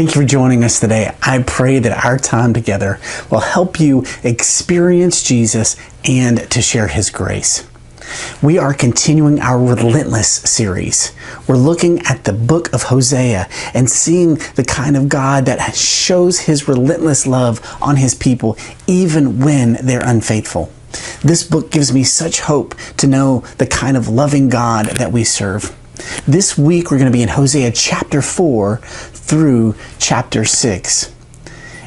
Thank you for joining us today. I pray that our time together will help you experience Jesus and to share his grace. We are continuing our Relentless series. We're looking at the book of Hosea and seeing the kind of God that shows his relentless love on his people even when they're unfaithful. This book gives me such hope to know the kind of loving God that we serve. This week we're going to be in Hosea chapter 4 through chapter 6.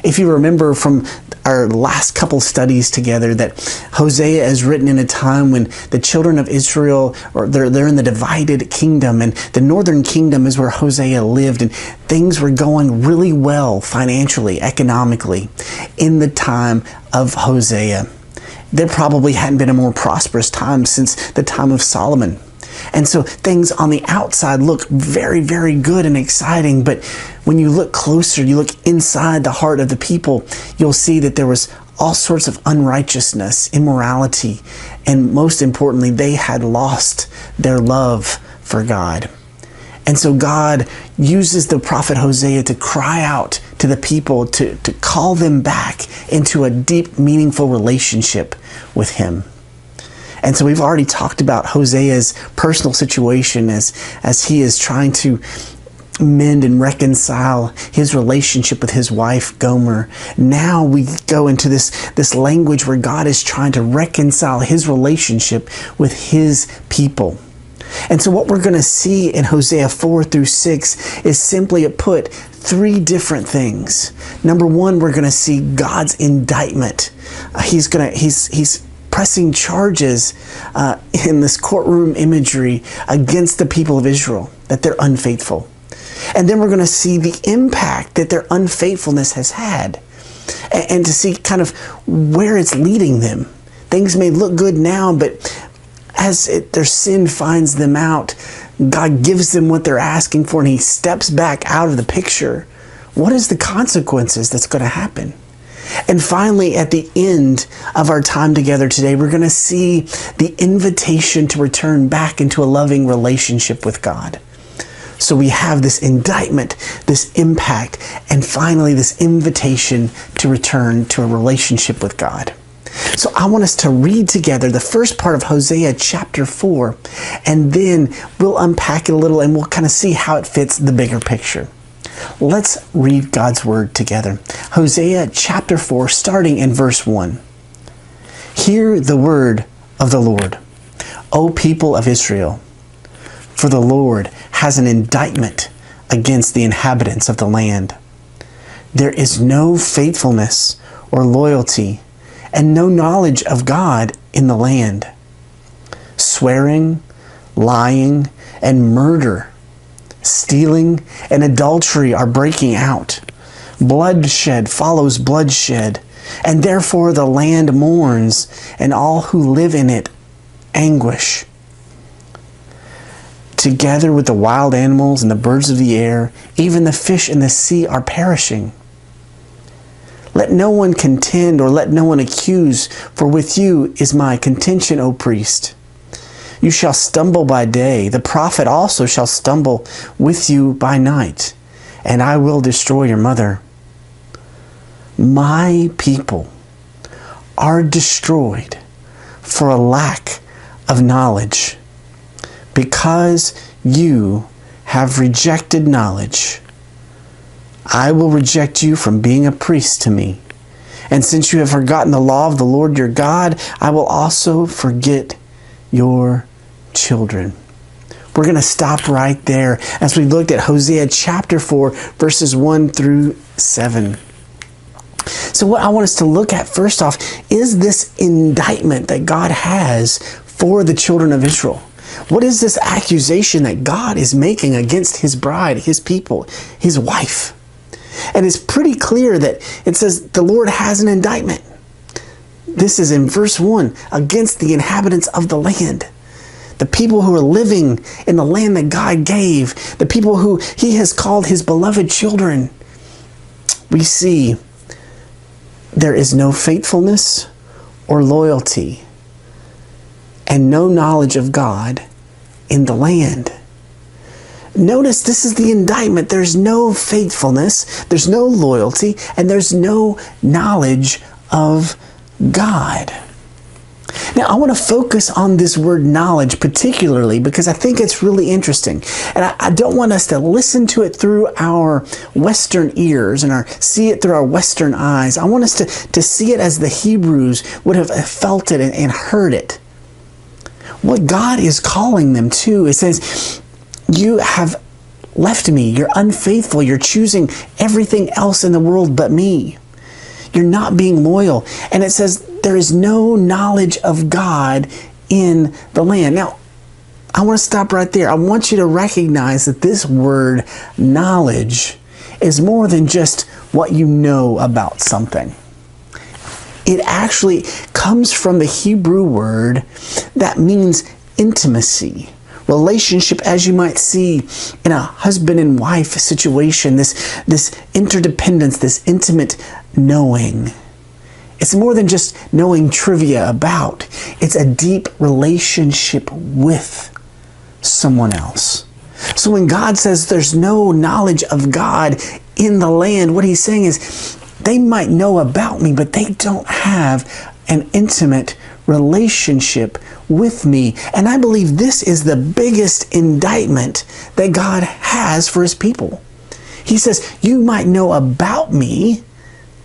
If you remember from our last couple studies together that Hosea is written in a time when the children of Israel or they're, they're in the divided kingdom and the northern kingdom is where Hosea lived and things were going really well financially, economically in the time of Hosea. There probably hadn't been a more prosperous time since the time of Solomon. And so things on the outside look very, very good and exciting. But when you look closer, you look inside the heart of the people, you'll see that there was all sorts of unrighteousness, immorality, and most importantly, they had lost their love for God. And so God uses the prophet Hosea to cry out to the people to, to call them back into a deep, meaningful relationship with Him. And so we've already talked about Hosea's personal situation as, as he is trying to mend and reconcile his relationship with his wife Gomer. Now we go into this, this language where God is trying to reconcile his relationship with his people. And so what we're going to see in Hosea 4 through 6 is simply put three different things. Number 1, we're going to see God's indictment. He's going to he's he's pressing charges uh, in this courtroom imagery against the people of Israel, that they're unfaithful. And then we're going to see the impact that their unfaithfulness has had and, and to see kind of where it's leading them. Things may look good now, but as it, their sin finds them out, God gives them what they're asking for and He steps back out of the picture. What is the consequences that's going to happen? And finally, at the end of our time together today, we're going to see the invitation to return back into a loving relationship with God. So we have this indictment, this impact, and finally this invitation to return to a relationship with God. So I want us to read together the first part of Hosea chapter 4, and then we'll unpack it a little and we'll kind of see how it fits the bigger picture. Let's read God's word together. Hosea chapter 4, starting in verse 1. Hear the word of the Lord, O people of Israel, for the Lord has an indictment against the inhabitants of the land. There is no faithfulness or loyalty and no knowledge of God in the land. Swearing, lying, and murder stealing, and adultery are breaking out. Bloodshed follows bloodshed, and therefore the land mourns, and all who live in it anguish. Together with the wild animals and the birds of the air, even the fish in the sea are perishing. Let no one contend or let no one accuse, for with you is my contention, O priest. You shall stumble by day, the prophet also shall stumble with you by night, and I will destroy your mother. My people are destroyed for a lack of knowledge, because you have rejected knowledge. I will reject you from being a priest to me. And since you have forgotten the law of the Lord your God, I will also forget your children. We're going to stop right there as we looked at Hosea chapter 4, verses 1 through 7. So, what I want us to look at first off is this indictment that God has for the children of Israel. What is this accusation that God is making against his bride, his people, his wife? And it's pretty clear that it says the Lord has an indictment. This is in verse 1 against the inhabitants of the land the people who are living in the land that God gave, the people who He has called His beloved children, we see there is no faithfulness or loyalty and no knowledge of God in the land. notice this is the indictment. There's no faithfulness, there's no loyalty, and there's no knowledge of God. Now, I want to focus on this word knowledge particularly because I think it's really interesting. And I, I, don't want us to listen to it through our Western ears and our see it through our Western eyes. I want us to, to see it as the Hebrews would have felt it and, and heard it. What God is calling them to, it says, You have left me. You're unfaithful. You're choosing everything else in the world but me. You're not being loyal. And it says, there is no knowledge of God in the land. Now, I want to stop right there. I want you to recognize that this word knowledge is more than just what you know about something. It actually comes from the Hebrew word that means intimacy relationship as you might see in a husband and wife situation this this interdependence this intimate knowing it's more than just knowing trivia about it's a deep relationship with someone else so when god says there's no knowledge of god in the land what he's saying is they might know about me but they don't have an intimate relationship with me. And I believe this is the biggest indictment that God has for his people. He says, You might know about me.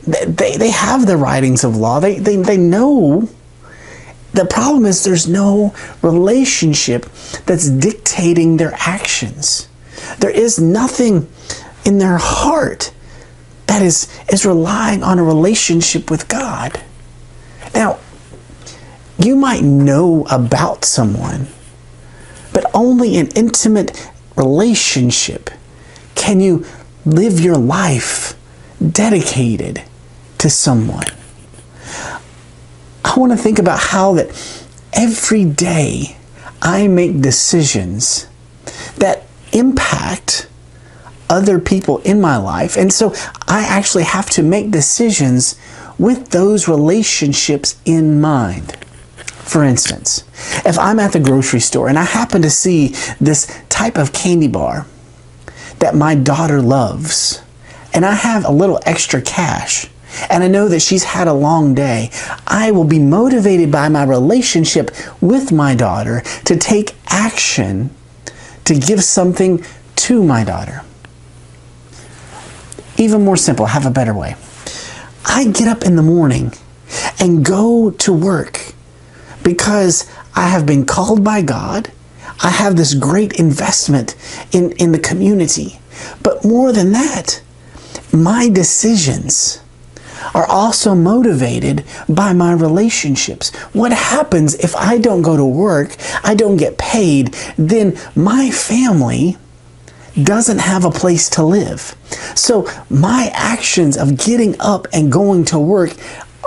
They, they have the writings of law, they, they, they know. The problem is there's no relationship that's dictating their actions. There is nothing in their heart that is, is relying on a relationship with God. Now, you might know about someone, but only in intimate relationship can you live your life dedicated to someone. I want to think about how that every day I make decisions that impact other people in my life. And so I actually have to make decisions with those relationships in mind. For instance, if I'm at the grocery store and I happen to see this type of candy bar that my daughter loves, and I have a little extra cash, and I know that she's had a long day, I will be motivated by my relationship with my daughter to take action to give something to my daughter. Even more simple, have a better way. I get up in the morning and go to work because I have been called by God. I have this great investment in, in the community. But more than that, my decisions are also motivated by my relationships. What happens if I don't go to work, I don't get paid, then my family doesn't have a place to live. So my actions of getting up and going to work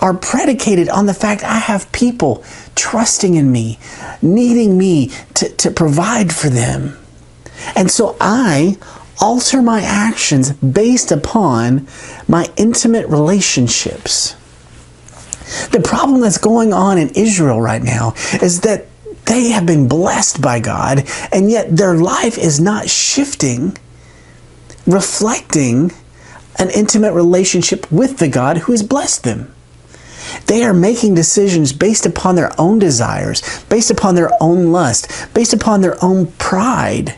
are predicated on the fact I have people trusting in me, needing me to, to provide for them. And so I alter my actions based upon my intimate relationships. The problem that's going on in Israel right now is that they have been blessed by God, and yet their life is not shifting, reflecting an intimate relationship with the God who has blessed them. They are making decisions based upon their own desires, based upon their own lust, based upon their own pride,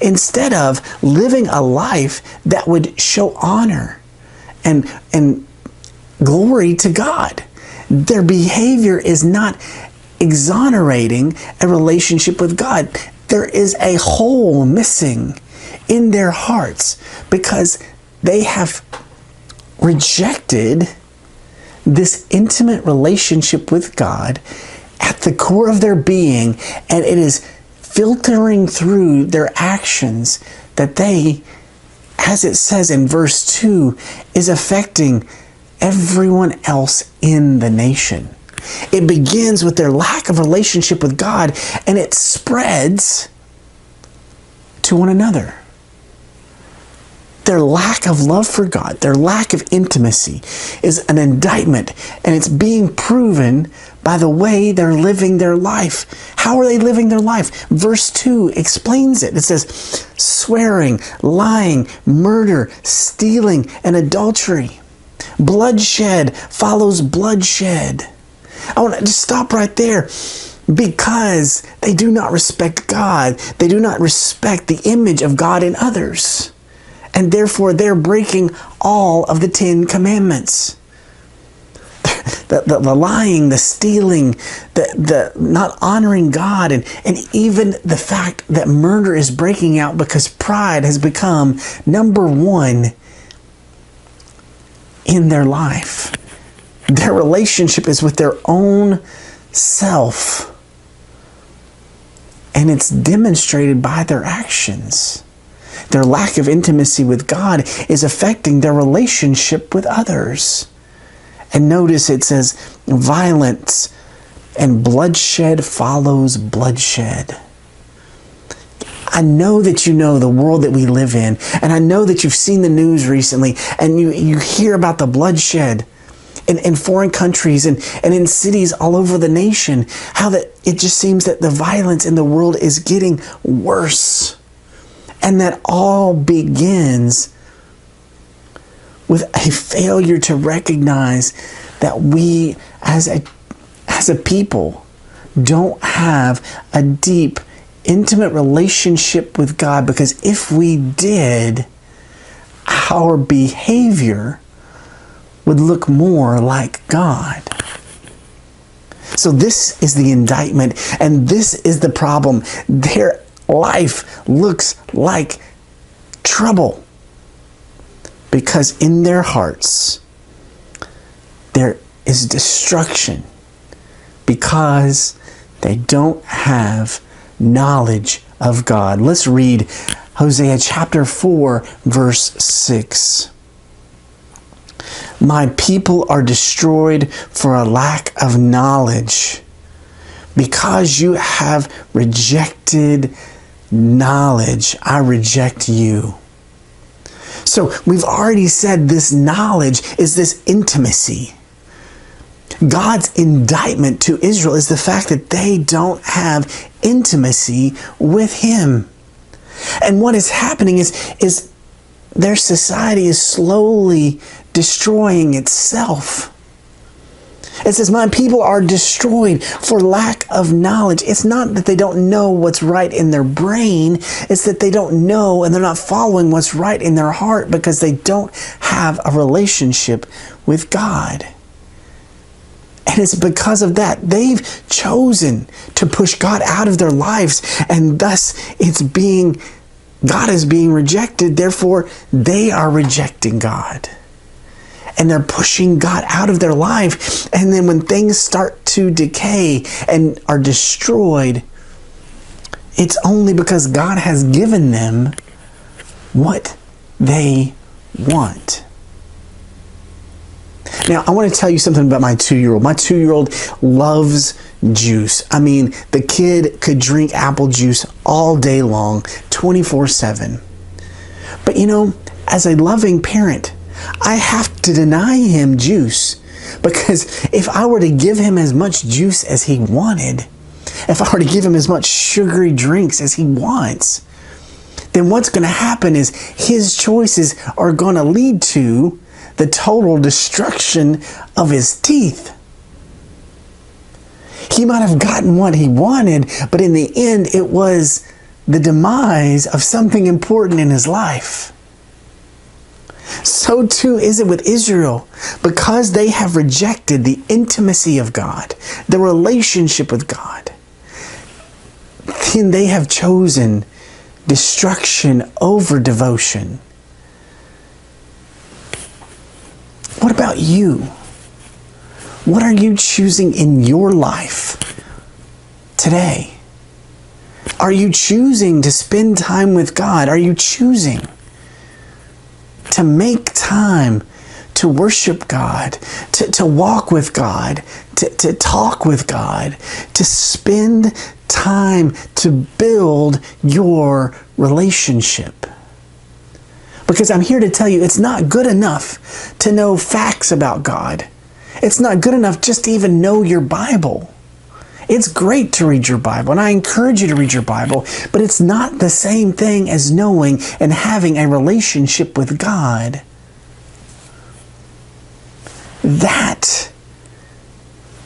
instead of living a life that would show honor and, and glory to God. Their behavior is not exonerating a relationship with God. There is a hole missing in their hearts because they have rejected this intimate relationship with God at the core of their being, and it is filtering through their actions that they, as it says in verse 2, is affecting everyone else in the nation. It begins with their lack of relationship with God and it spreads to one another. their lack of love for God, their lack of intimacy, is an indictment, and it's being proven by the way they're living their life. How are they living their life? Verse 2 explains it. It says, swearing, lying, murder, stealing, and adultery. Bloodshed follows bloodshed. I want to just stop right there because they do not respect God. They do not respect the image of God in others. And therefore, they're breaking all of the Ten Commandments. The, the, the, lying, the stealing, the, the not honoring God, and, and even the fact that murder is breaking out because pride has become number one in their life. Their relationship is with their own self. And it's demonstrated by their actions. Their lack of intimacy with God is affecting their relationship with others. And notice it says, violence and bloodshed follows bloodshed. I know that you know the world that we live in, and I know that you've seen the news recently, and you, you hear about the bloodshed in, in foreign countries and, and in cities all over the nation, how that it just seems that the violence in the world is getting worse. And that all begins with a failure to recognize that we as a as a people don't have a deep intimate relationship with God because if we did our behavior would look more like God. So this is the indictment and this is the problem. Their life looks like trouble because in their hearts there is destruction because they don't have knowledge of God. Let's read Hosea chapter 4, verse 6. My people are destroyed for a lack of knowledge. Because you have rejected knowledge, I reject you. So we've already said this knowledge is this intimacy. God's indictment to Israel is the fact that they don't have intimacy with Him. And what is happening is, is their society is slowly destroying itself. It says, My people are destroyed for lack of knowledge. It's not that they don't know what's right in their brain, it's that they don't know and they're not following what's right in their heart because they don't have a relationship with God. And it's because of that they've chosen to push God out of their lives, and thus it's being, God is being rejected. Therefore, they are rejecting God and they're pushing God out of their life. And then when things start to decay and are destroyed, it's only because God has given them what they want. Now, I want to tell you something about my two year old. My two year old loves juice. I mean, the kid could drink apple juice all day long, 24 7. But you know, as a loving parent, I have to deny him juice because if I were to give him as much juice as he wanted, if I were to give him as much sugary drinks as he wants, then what's going to happen is his choices are going to lead to the total destruction of his teeth. He might have gotten what he wanted, but in the end, it was the demise of something important in his life. So too is it with Israel. Because they have rejected the intimacy of God, the relationship with God, then they have chosen destruction over devotion. What about you? What are you choosing in your life today? Are you choosing to spend time with God? Are you choosing? To make time to worship God, to, to walk with God, to, to talk with God, to spend time to build your relationship. Because I'm here to tell you it's not good enough to know facts about God. It's not good enough just to even know your Bible. It's great to read your Bible, and I encourage you to read your Bible, but it's not the same thing as knowing and having a relationship with God. That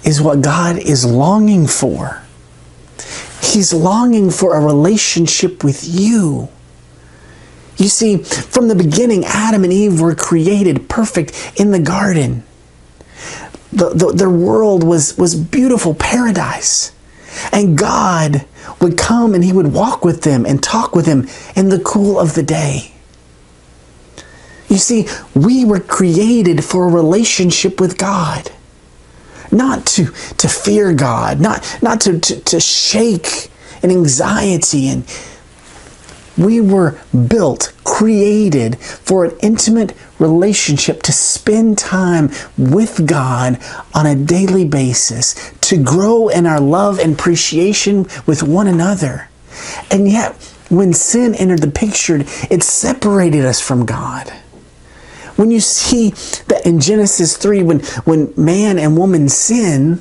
is what God is longing for. He's longing for a relationship with you. You see, from the beginning, Adam and Eve were created perfect in the garden. The, the, their world was, was beautiful paradise. And God would come and He would walk with them and talk with them in the cool of the day. You see, we were created for a relationship with God. Not to, to fear God, not, not to, to, to shake in anxiety and we were built, created for an intimate relationship to spend time with God on a daily basis, to grow in our love and appreciation with one another. And yet, when sin entered the picture, it separated us from God. When you see that in Genesis 3, when, when man and woman sin,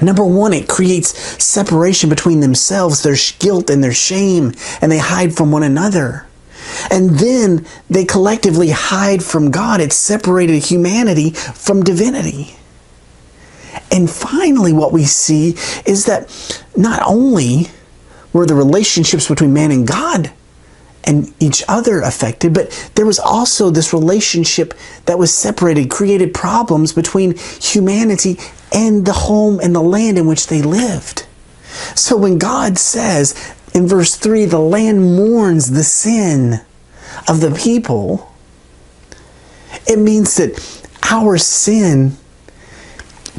Number one, it creates separation between themselves, their guilt and their shame, and they hide from one another. And then they collectively hide from God. It separated humanity from divinity. And finally, what we see is that not only were the relationships between man and God and each other affected, but there was also this relationship that was separated, created problems between humanity and the home and the land in which they lived. So when God says in verse 3, the land mourns the sin of the people, it means that our sin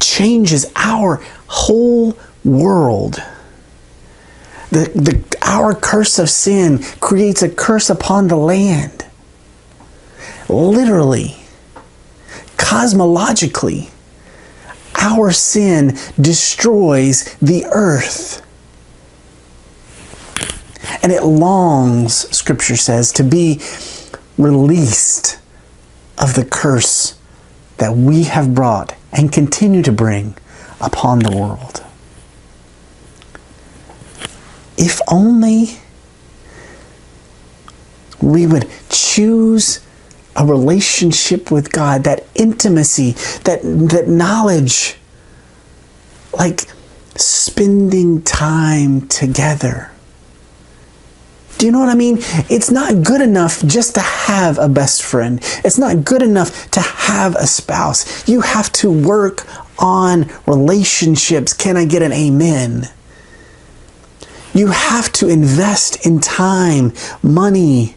changes our whole world. The, the, our curse of sin creates a curse upon the land. Literally, cosmologically, our sin destroys the earth. And it longs, Scripture says, to be released of the curse that we have brought and continue to bring upon the world. If only we would choose a relationship with God, that intimacy, that, that knowledge, like spending time together. Do you know what I mean? It's not good enough just to have a best friend. It's not good enough to have a spouse. You have to work on relationships. Can I get an amen? You have to invest in time, money.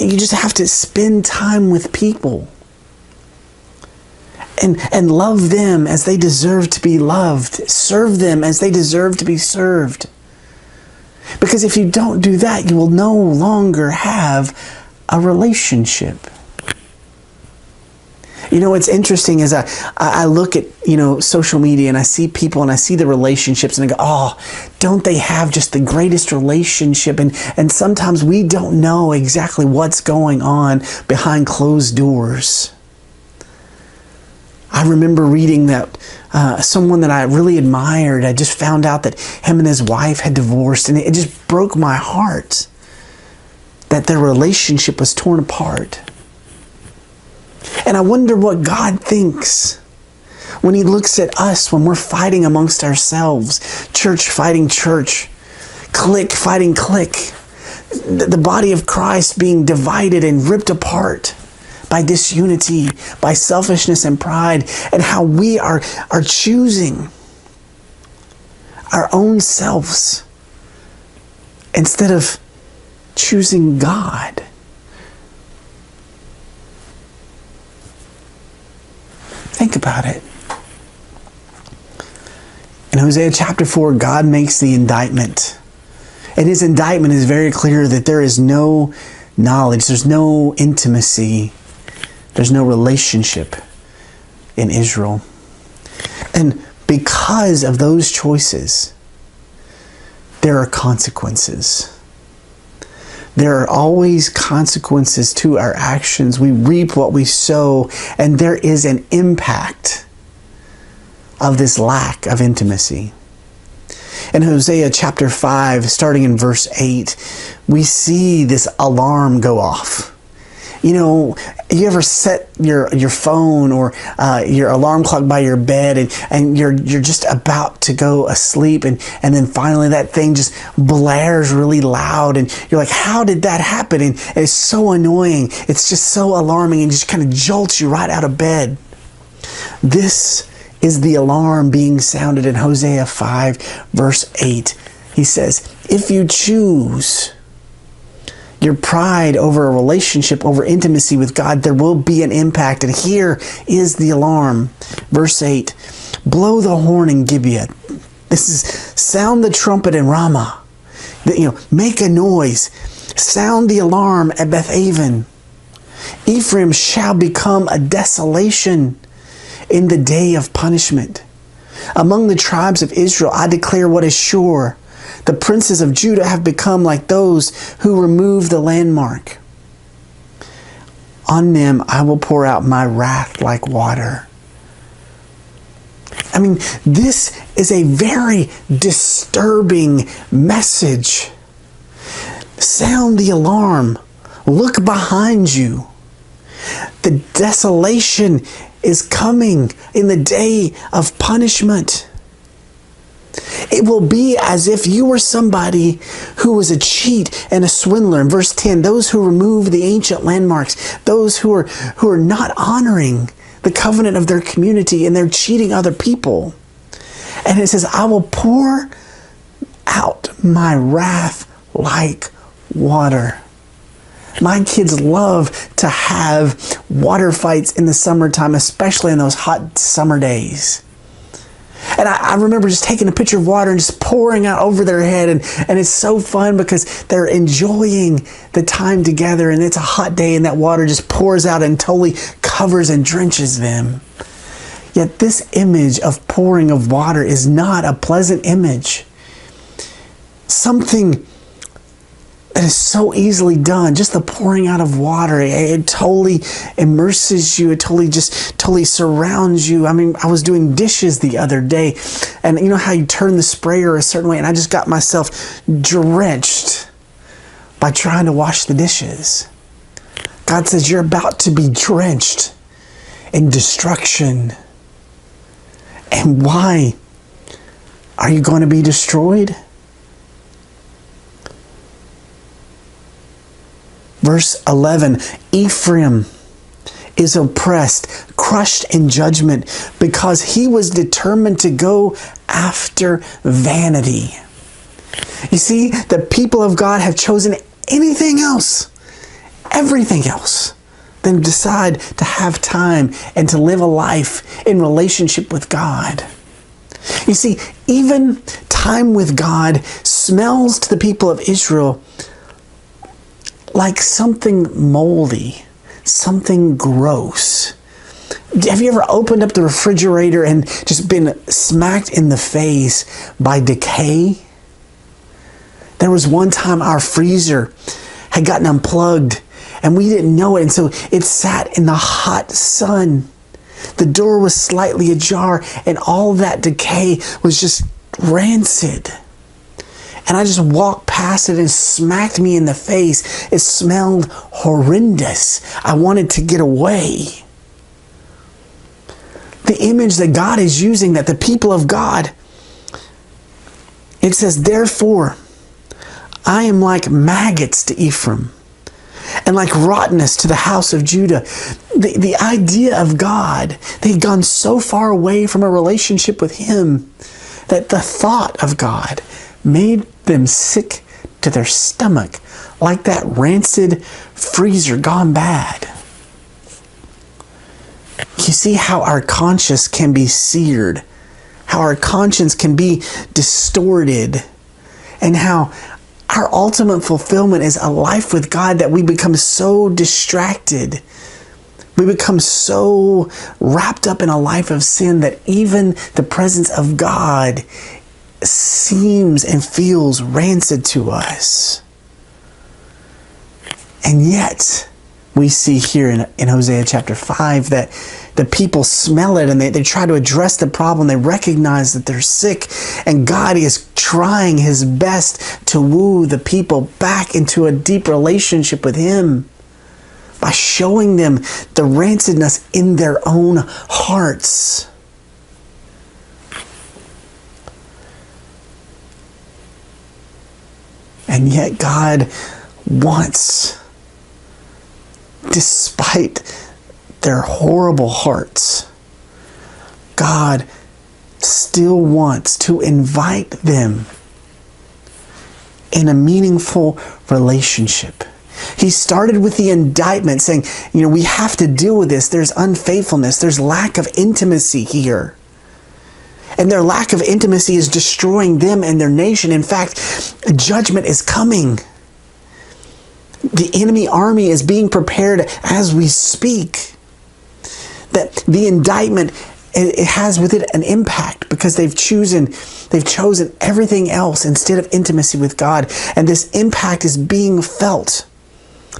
You just have to spend time with people. And, and love them as they deserve to be loved. Serve them as they deserve to be served. Because if you don't do that, you will no longer have a relationship. You know, what's interesting is I, I look at, you know, social media and I see people and I see the relationships and I go, oh, don't they have just the greatest relationship? And, and sometimes we don't know exactly what's going on behind closed doors. I remember reading that uh, someone that I really admired, I just found out that him and his wife had divorced, and it just broke my heart that their relationship was torn apart. And I wonder what God thinks when He looks at us when we're fighting amongst ourselves, church fighting church, clique fighting clique, the body of Christ being divided and ripped apart by disunity, by selfishness and pride, and how we are, are choosing our own selves instead of choosing God. Think about it. In Hosea chapter 4, God makes the indictment. And his indictment is very clear that there is no knowledge, there's no intimacy there's no relationship in Israel. And because of those choices, there are consequences. There are always consequences to our actions. We reap what we sow, and there is an impact of this lack of intimacy. In Hosea chapter 5, starting in verse 8, we see this alarm go off you know, you ever set your your phone or uh, your alarm clock by your bed and, and you're you're just about to go asleep and, and then finally that thing just blares really loud and you're like, how did that happen? And, and it's so annoying. It's just so alarming and just kind of jolts you right out of bed. This is the alarm being sounded in Hosea 5, verse 8. He says, If you choose your pride over a relationship, over intimacy with God, there will be an impact. And here is the alarm. Verse 8 Blow the horn in Gibeah. This is sound the trumpet in Ramah. You know, make a noise. Sound the alarm at Beth Aven. Ephraim shall become a desolation in the day of punishment. Among the tribes of Israel, I declare what is sure the princes of Judah have become like those who remove the landmark. On them I will pour out my wrath like water. I mean, this is a very disturbing message. Sound the alarm. Look behind you. The desolation is coming in the day of punishment. It will be as if you were somebody who was a cheat and a swindler. In verse 10, those who remove the ancient landmarks, those who are, who are not honoring the covenant of their community and they're cheating other people. And it says, I will pour out my wrath like water. My kids love to have water fights in the summertime, especially in those hot summer days. And I, I, remember just taking a pitcher of water and just pouring out over their head. And, and it's so fun because they're enjoying the time together. And it's a hot day and that water just pours out and totally covers and drenches them. Yet this image of pouring of water is not a pleasant image. Something that is so easily done. Just the pouring out of water, it, it, totally immerses you. It totally just totally surrounds you. I mean, I was doing dishes the other day, and you know how you turn the sprayer a certain way, and I just got myself drenched by trying to wash the dishes. God says you're about to be drenched in destruction. And why are you going to be destroyed? Verse 11 Ephraim is oppressed, crushed in judgment, because he was determined to go after vanity. You see, the people of God have chosen anything else, everything else, than decide to have time and to live a life in relationship with God. You see, even time with God smells to the people of Israel like something moldy, something gross. Have you ever opened up the refrigerator and just been smacked in the face by decay? There was one time our freezer had gotten unplugged and we didn't know it, and so it sat in the hot sun. The door was slightly ajar, and all that decay was just rancid and I just walked past it and smacked me in the face. It smelled horrendous. I wanted to get away. The image that God is using, that the people of God, it says, Therefore, I am like maggots to Ephraim and like rottenness to the house of Judah. The, the idea of God, they'd gone so far away from a relationship with Him that the thought of God made them sick to their stomach, like that rancid freezer gone bad. You see how our conscience can be seared, how our conscience can be distorted, and how our ultimate fulfillment is a life with God that we become so distracted. We become so wrapped up in a life of sin that even the presence of God seems and feels rancid to us. And yet, we see here in, in Hosea chapter 5 that the people smell it and they, they try to address the problem. They recognize that they're sick, and God is trying his best to woo the people back into a deep relationship with Him by showing them the rancidness in their own hearts. And yet, God wants despite their horrible hearts, God still wants to invite them in a meaningful relationship. He started with the indictment saying, you know, we have to deal with this. There's unfaithfulness, there's lack of intimacy here. And their lack of intimacy is destroying them and their nation. In fact, judgment is coming. The enemy army is being prepared as we speak. That the indictment it has with it an impact because they've chosen they've chosen everything else instead of intimacy with God and this impact is being felt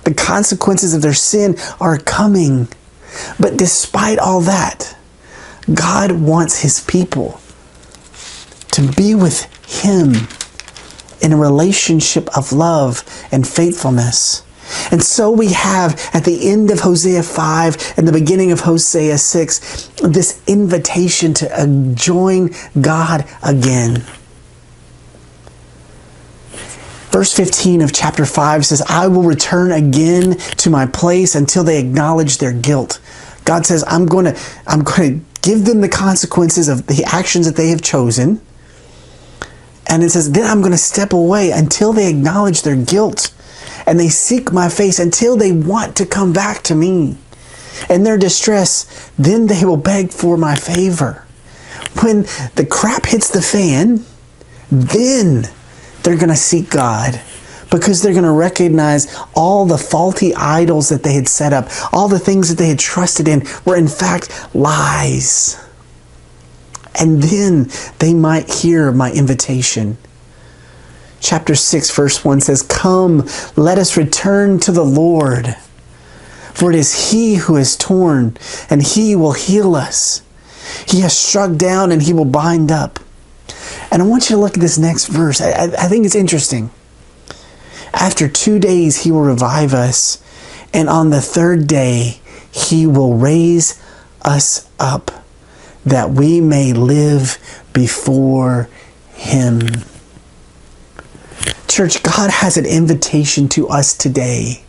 the consequences of their sin are coming but despite all that God wants his people to be with him in a relationship of love and faithfulness. And so we have at the end of Hosea 5 and the beginning of Hosea 6 this invitation to uh, join God again. Verse 15 of chapter 5 says, I will return again to my place until they acknowledge their guilt. God says, I'm going to, I'm going to give them the consequences of the actions that they have chosen. And it says, Then I'm going to step away until they acknowledge their guilt and they seek my face until they want to come back to me. In their distress, then they will beg for my favor. When the crap hits the fan, then they're going to seek God because they're going to recognize all the faulty idols that they had set up, all the things that they had trusted in were in fact lies. And then they might hear my invitation. Chapter 6, verse 1 says, Come, let us return to the Lord. For it is He who is torn, and He will heal us. He has struck down, and He will bind up. And I want you to look at this next verse. I, I think it's interesting. After two days, He will revive us, and on the third day, He will raise us up that we may live before Him. Church, God has an invitation to us today.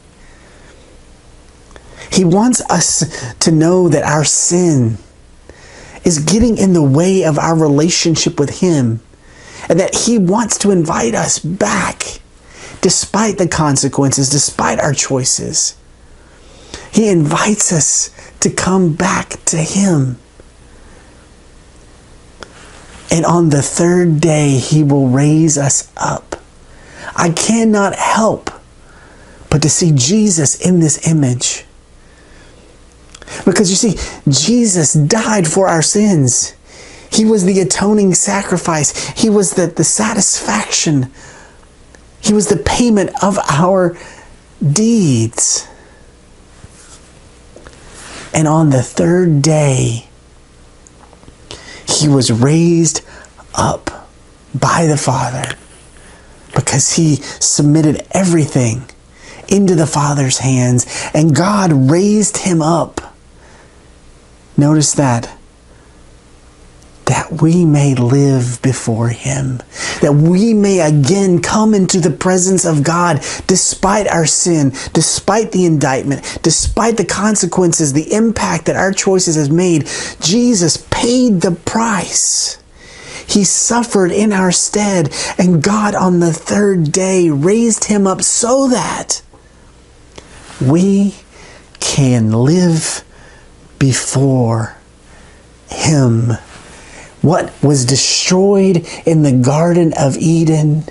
He wants us to know that our sin is getting in the way of our relationship with Him and that He wants to invite us back despite the consequences, despite our choices. He invites us to come back to Him. And on the third day, he will raise us up. I cannot help but to see Jesus in this image. Because you see, Jesus died for our sins. He was the atoning sacrifice. He was the, the satisfaction. He was the payment of our deeds. And on the third day, he was raised up by the Father because he submitted everything into the Father's hands and God raised him up. Notice that that we may live before Him, that we may again come into the presence of God despite our sin, despite the indictment, despite the consequences, the impact that our choices has made. Jesus paid the price. He suffered in our stead, and God on the third day raised him up so that we can live before Him. What was destroyed in the Garden of Eden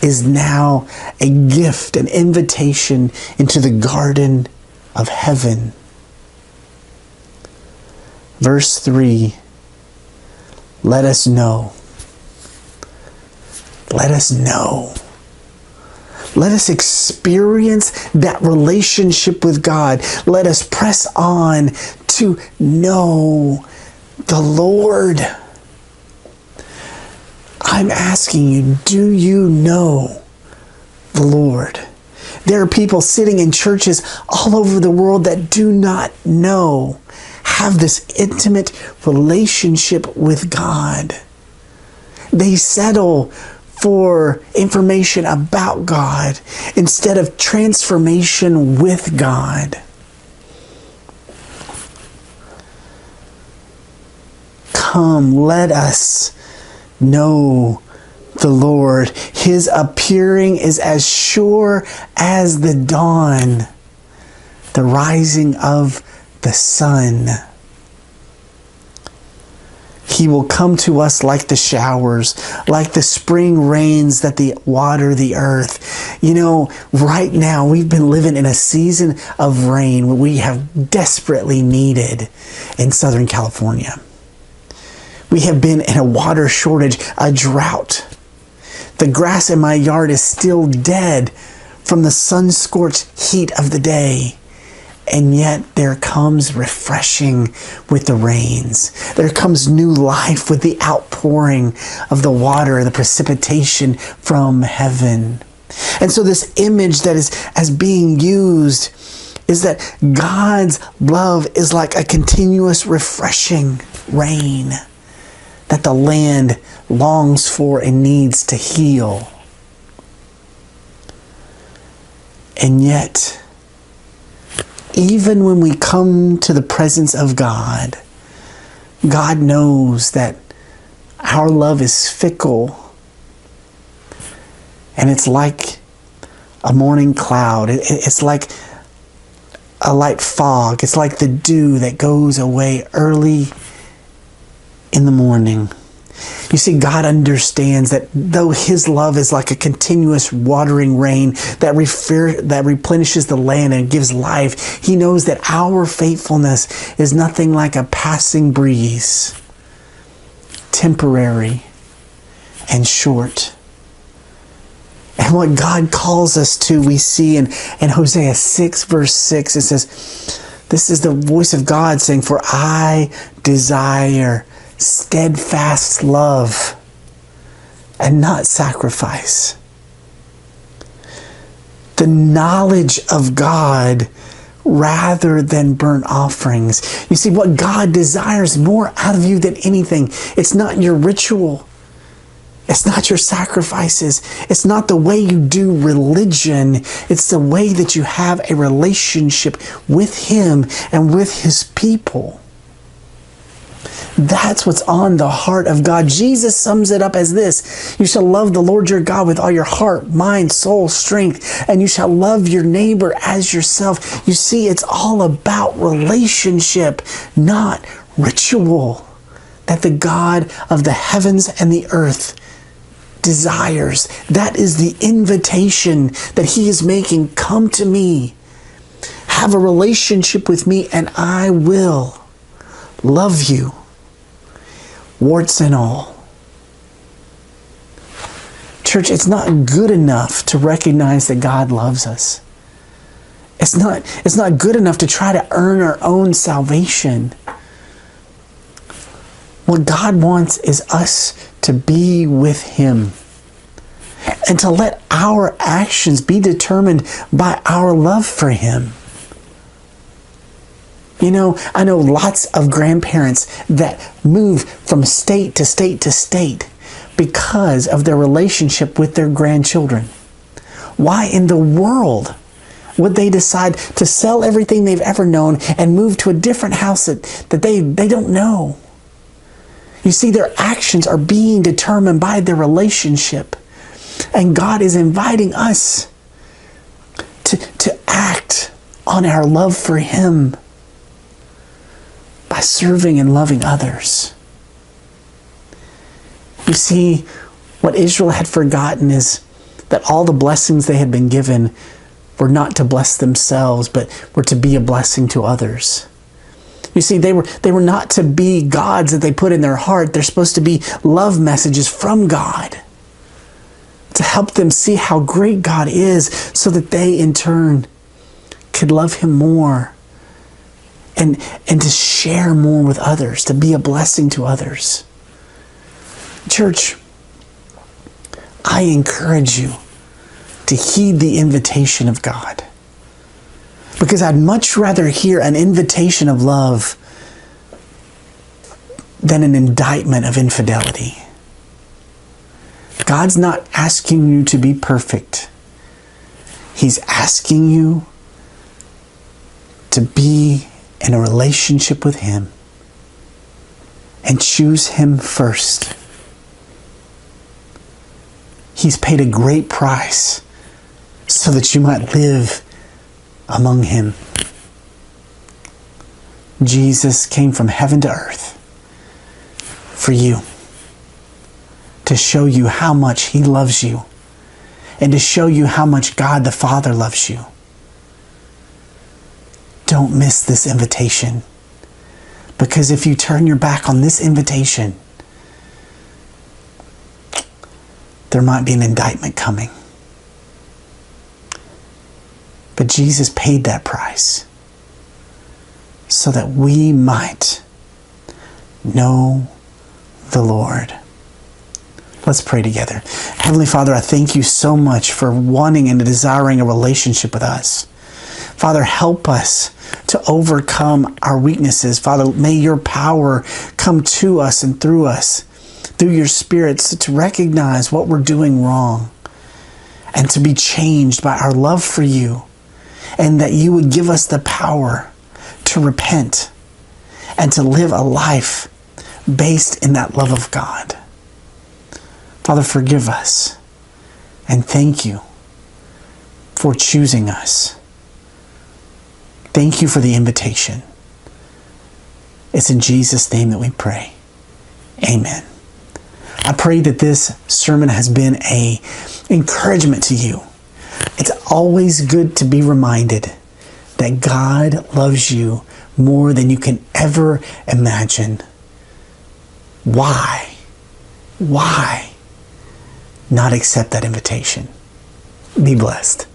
is now a gift, an invitation into the Garden of Heaven. Verse 3 Let us know. Let us know. Let us experience that relationship with God. Let us press on to know the Lord. I'm asking you, do you know the Lord? There are people sitting in churches all over the world that do not know, have this intimate relationship with God. They settle for information about God instead of transformation with God. Come, let us know the Lord. His appearing is as sure as the dawn, the rising of the sun. He will come to us like the showers, like the spring rains that the water the earth. You know, right now we've been living in a season of rain we have desperately needed in Southern California. We have been in a water shortage, a drought. The grass in my yard is still dead from the sun scorched heat of the day. And yet there comes refreshing with the rains. There comes new life with the outpouring of the water, the precipitation from heaven. And so this image that is as being used is that God's love is like a continuous refreshing rain that the land longs for and needs to heal. And yet, even when we come to the presence of God, God knows that our love is fickle and it's like a morning cloud. It's like a light fog. It's like the dew that goes away early in the morning. You see, God understands that though His love is like a continuous watering rain that, refer, that replenishes the land and gives life, He knows that our faithfulness is nothing like a passing breeze, temporary and short. And what God calls us to, we see in, in Hosea 6, verse 6, it says, This is the voice of God saying, For I desire steadfast love and not sacrifice. The knowledge of God rather than burnt offerings. You see, what God desires more out of you than anything, it's not your ritual. It's not your sacrifices. It's not the way you do religion. It's the way that you have a relationship with Him and with His people. That's what's on the heart of God. Jesus sums it up as this You shall love the Lord your God with all your heart, mind, soul, strength, and you shall love your neighbor as yourself. You see, it's all about relationship, not ritual. That the God of the heavens and the earth desires. That is the invitation that He is making. Come to me. Have a relationship with me, and I will love you warts and all. Church, it's not good enough to recognize that God loves us. It's not, it's not good enough to try to earn our own salvation. What God wants is us to be with Him and to let our actions be determined by our love for Him. You know, I know lots of grandparents that move from state to state to state because of their relationship with their grandchildren. Why in the world would they decide to sell everything they've ever known and move to a different house that, that they, they don't know? You see, their actions are being determined by their relationship. And God is inviting us to, to act on our love for Him by serving and loving others. You see, what Israel had forgotten is that all the blessings they had been given were not to bless themselves, but were to be a blessing to others. You see, they were, they were not to be gods that they put in their heart. They're supposed to be love messages from God. to help them see how great God is so that they in turn could love him more and and to share more with others, to be a blessing to others. Church, I encourage you to heed the invitation of God. Because I'd much rather hear an invitation of love than an indictment of infidelity. God's not asking you to be perfect. He's asking you to be in a relationship with Him and choose Him first. He's paid a great price so that you might live among Him. Jesus came from heaven to earth for you to show you how much He loves you and to show you how much God the Father loves you. Don't miss this invitation. Because if you turn your back on this invitation, there might be an indictment coming. But Jesus paid that price so that we might know the Lord. Let's pray together. Heavenly Father, I thank you so much for wanting and desiring a relationship with us. Father, help us to overcome our weaknesses. Father, may your power come to us and through us, through your spirits, to recognize what we're doing wrong and to be changed by our love for you, and that you would give us the power to repent and to live a life based in that love of God. Father, forgive us and thank you for choosing us. Thank you for the invitation. It's in Jesus' name that we pray. Amen. I pray that this sermon has been a encouragement to you. It's always good to be reminded that God loves you more than you can ever imagine. Why? Why not accept that invitation? Be blessed.